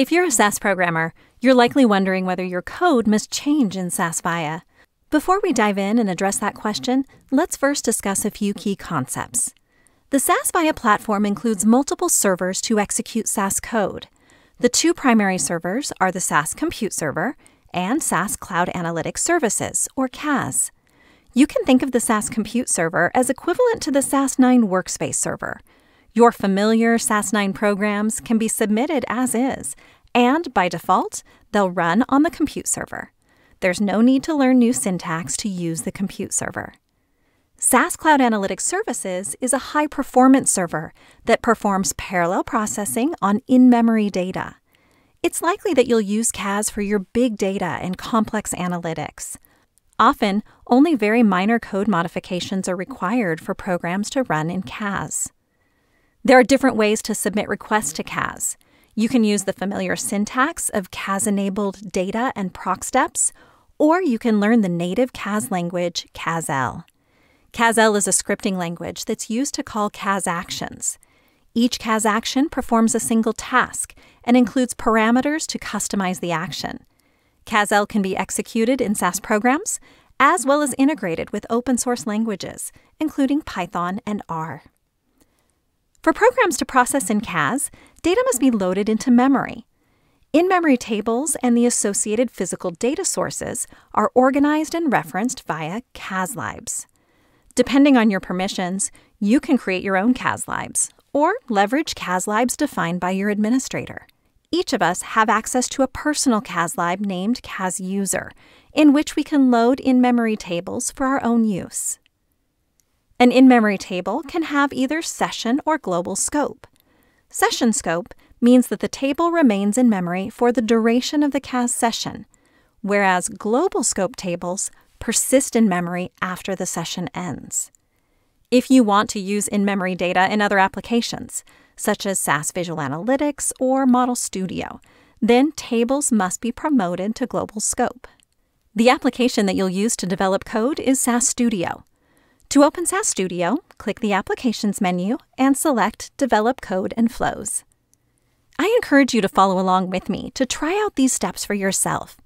If you're a SAS programmer, you're likely wondering whether your code must change in SAS Viya. Before we dive in and address that question, let's first discuss a few key concepts. The SAS Viya platform includes multiple servers to execute SAS code. The two primary servers are the SAS Compute Server and SAS Cloud Analytics Services, or CAS. You can think of the SAS Compute Server as equivalent to the SAS 9 Workspace Server. Your familiar SAS 9 programs can be submitted as is, and by default, they'll run on the compute server. There's no need to learn new syntax to use the compute server. SAS Cloud Analytics Services is a high performance server that performs parallel processing on in memory data. It's likely that you'll use CAS for your big data and complex analytics. Often, only very minor code modifications are required for programs to run in CAS. There are different ways to submit requests to CAS. You can use the familiar syntax of CAS enabled data and proc steps, or you can learn the native CAS language, CASL. CASL is a scripting language that's used to call CAS actions. Each CAS action performs a single task and includes parameters to customize the action. CASL can be executed in SAS programs, as well as integrated with open source languages, including Python and R. For programs to process in CAS, data must be loaded into memory. In memory tables and the associated physical data sources are organized and referenced via CAS libs. Depending on your permissions, you can create your own CAS libs or leverage CAS libs defined by your administrator. Each of us have access to a personal CAS lib named CAS user, in which we can load in memory tables for our own use. An in memory table can have either session or global scope. Session scope means that the table remains in memory for the duration of the CAS session, whereas global scope tables persist in memory after the session ends. If you want to use in memory data in other applications, such as SAS Visual Analytics or Model Studio, then tables must be promoted to global scope. The application that you'll use to develop code is SAS Studio. To open SAS Studio, click the Applications menu and select Develop Code and Flows. I encourage you to follow along with me to try out these steps for yourself.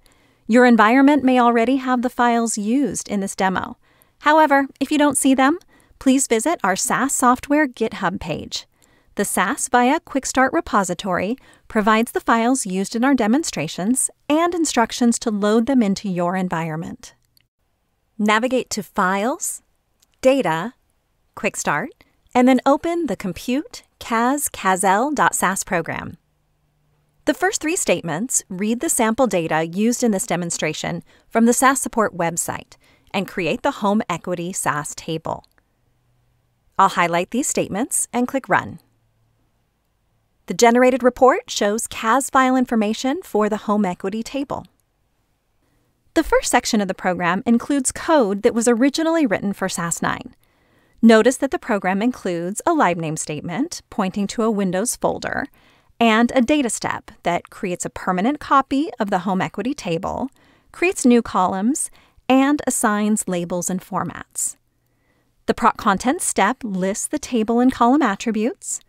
Your environment may already have the files used in this demo. However, if you don't see them, please visit our SAS software GitHub page. The SAS Viya Quick Start repository provides the files used in our demonstrations and instructions to load them into your environment. Navigate to Files, Data, Quick Start, and then open the Compute CAS CASL.SAS program. The first three statements read the sample data used in this demonstration from the SAS support website and create the Home Equity SAS table. I'll highlight these statements and click Run. The generated report shows CAS file information for the Home Equity table. The first section of the program includes code that was originally written for SAS 9. Notice that the program includes a libname statement pointing to a Windows folder and a data step that creates a permanent copy of the home equity table, creates new columns, and assigns labels and formats. The proc contents step lists the table and column attributes.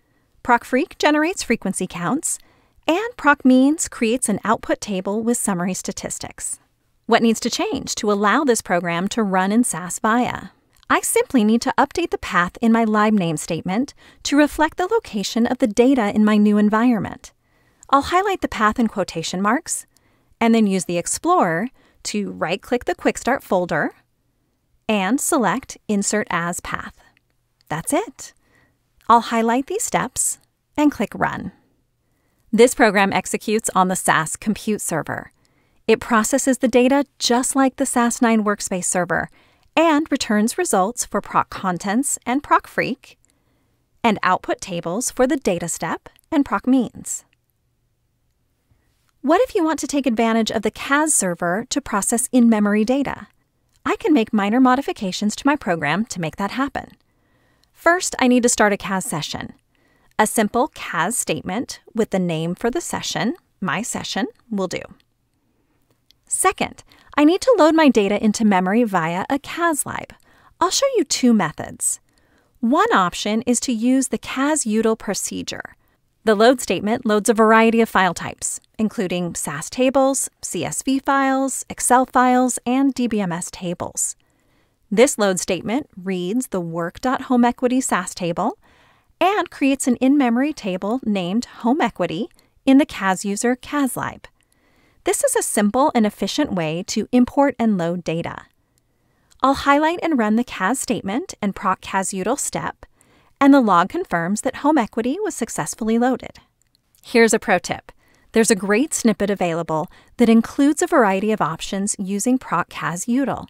ProcFreq generates frequency counts, and ProcMeans creates an output table with summary statistics. What needs to change to allow this program to run in SAS Viya? I simply need to update the path in my libname statement to reflect the location of the data in my new environment. I'll highlight the path in quotation marks, and then use the Explorer to right-click the Quick Start folder and select Insert as Path. That's it. I'll highlight these steps and click Run. This program executes on the SAS compute server. It processes the data just like the SAS 9 workspace server and returns results for proc contents and ProcFreq, and output tables for the data step and proc means. What if you want to take advantage of the CAS server to process in memory data? I can make minor modifications to my program to make that happen. First, I need to start a CAS session. A simple CAS statement with the name for the session, my session, will do. Second, I need to load my data into memory via a CASLib. I'll show you two methods. One option is to use the CASUtil procedure. The load statement loads a variety of file types, including SAS tables, CSV files, Excel files, and DBMS tables. This load statement reads the work.homeequity SAS table and creates an in memory table named Home Equity in the CAS user CASLib. This is a simple and efficient way to import and load data. I'll highlight and run the CAS statement and proc CAS util step, and the log confirms that Home Equity was successfully loaded. Here's a pro tip. There's a great snippet available that includes a variety of options using proc CAS util.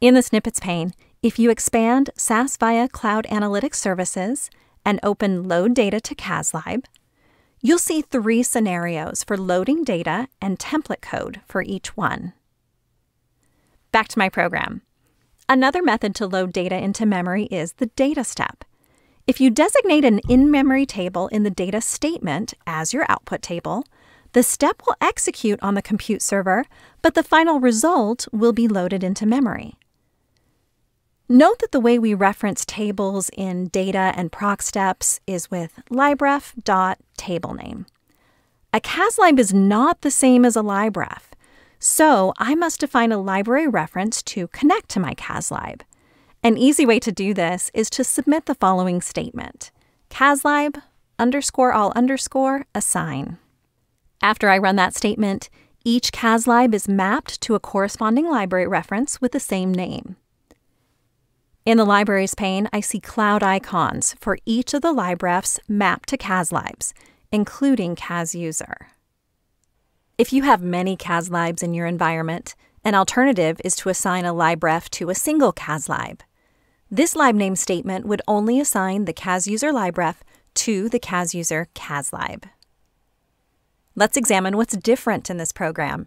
In the snippets pane, if you expand SAS Viya Cloud Analytics Services and open Load Data to CASLib, you'll see three scenarios for loading data and template code for each one. Back to my program. Another method to load data into memory is the data step. If you designate an in-memory table in the data statement as your output table, the step will execute on the compute server, but the final result will be loaded into memory. Note that the way we reference tables in data and proc steps is with libref.tablename. A caslib is not the same as a libref, so I must define a library reference to connect to my caslib. An easy way to do this is to submit the following statement caslib underscore all underscore assign. After I run that statement, each caslib is mapped to a corresponding library reference with the same name. In the Libraries pane, I see cloud icons for each of the librefs mapped to caslibs, including CASUser. If you have many caslibs in your environment, an alternative is to assign a libref to a single caslib. This libname statement would only assign the CASUser libref to the CASUser caslib. Let's examine what's different in this program.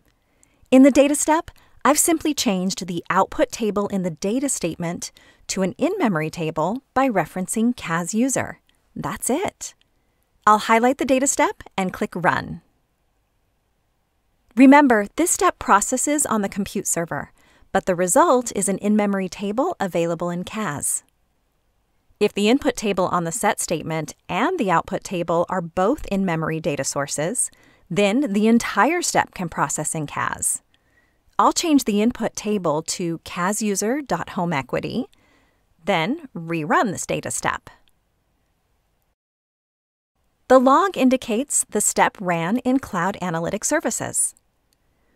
In the data step, I've simply changed the output table in the data statement to an in-memory table by referencing CAS user. That's it. I'll highlight the data step and click Run. Remember, this step processes on the compute server, but the result is an in-memory table available in CAS. If the input table on the set statement and the output table are both in-memory data sources, then the entire step can process in CAS. I'll change the input table to casuser.homeequity, then rerun this data step. The log indicates the step ran in Cloud Analytic Services.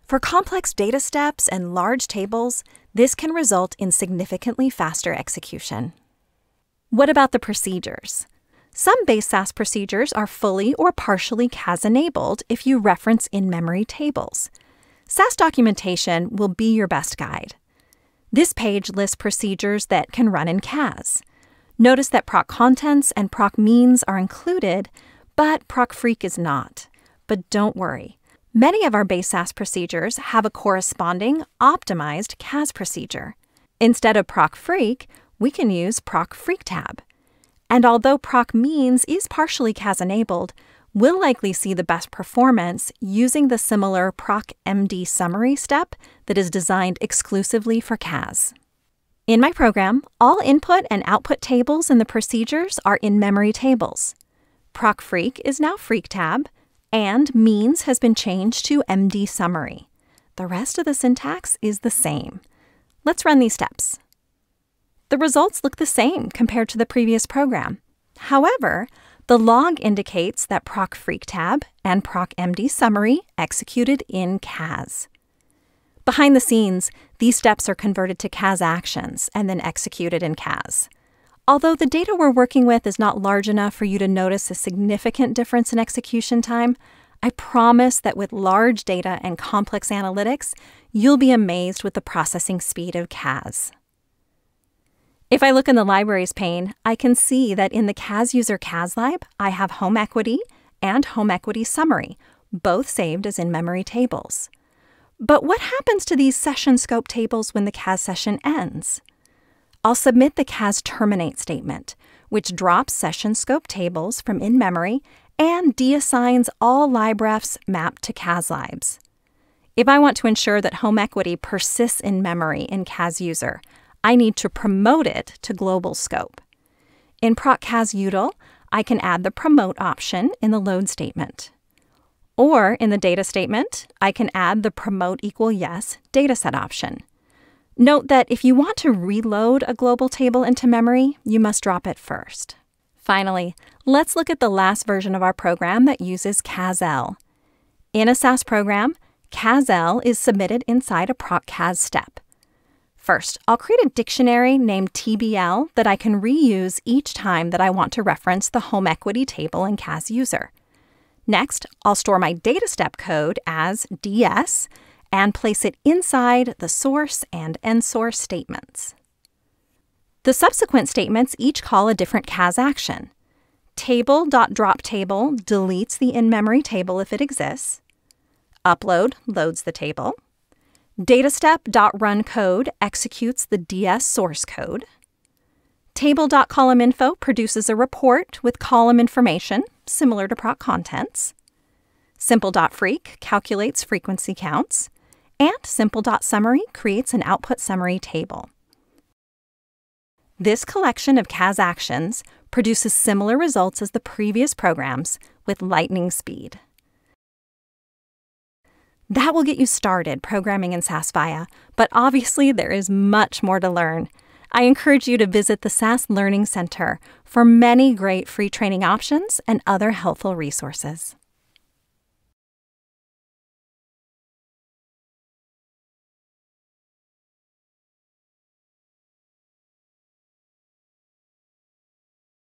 For complex data steps and large tables, this can result in significantly faster execution. What about the procedures? Some base SAS procedures are fully or partially CAS enabled if you reference in memory tables. SAS documentation will be your best guide. This page lists procedures that can run in CAS. Notice that proc contents and proc means are included, but proc Freq is not. But don't worry, Many of our base SAS procedures have a corresponding optimized CAS procedure. Instead of proc Freq, we can use proc FreqTab. And although proc means is partially CAS enabled, we'll likely see the best performance using the similar proc MD summary step that is designed exclusively for CAS. In my program, all input and output tables in the procedures are in memory tables. Proc Freq is now FreqTab, and means has been changed to MD summary. The rest of the syntax is the same. Let's run these steps. The results look the same compared to the previous program. However, the log indicates that proc FreqTab and proc MD summary executed in CAS. Behind the scenes, these steps are converted to CAS actions and then executed in CAS. Although the data we're working with is not large enough for you to notice a significant difference in execution time, I promise that with large data and complex analytics, you'll be amazed with the processing speed of CAS. If I look in the Libraries pane, I can see that in the CASUser CASLib, I have Home Equity and Home Equity Summary, both saved as in-memory tables. But what happens to these session scope tables when the CAS session ends? I'll submit the CAS terminate statement, which drops session scope tables from in memory and deassigns all librefs mapped to CASLibs. If I want to ensure that home equity persists in memory in CASUser, I need to promote it to global scope. In proc CAS util, I can add the promote option in the load statement. Or in the data statement, I can add the promote equal yes dataset option. Note that if you want to reload a global table into memory, you must drop it first. Finally, let's look at the last version of our program that uses CASL. In a SAS program, CASL is submitted inside a ProcCas step. First, I'll create a dictionary named TBL that I can reuse each time that I want to reference the home equity table in CAS user. Next, I'll store my data step code as DS and place it inside the source and end source statements. The subsequent statements each call a different CAS action. Table.dropTable deletes the in-memory table if it exists. Upload loads the table. DataStep.runCode executes the DS source code. Table.columnInfo produces a report with column information, similar to proc contents. Simple.freq calculates frequency counts. And Simple.summary creates an output summary table. This collection of CAS actions produces similar results as the previous programs with lightning speed. That will get you started programming in SAS Viya, but obviously there is much more to learn. I encourage you to visit the SAS Learning Center for many great free training options and other helpful resources.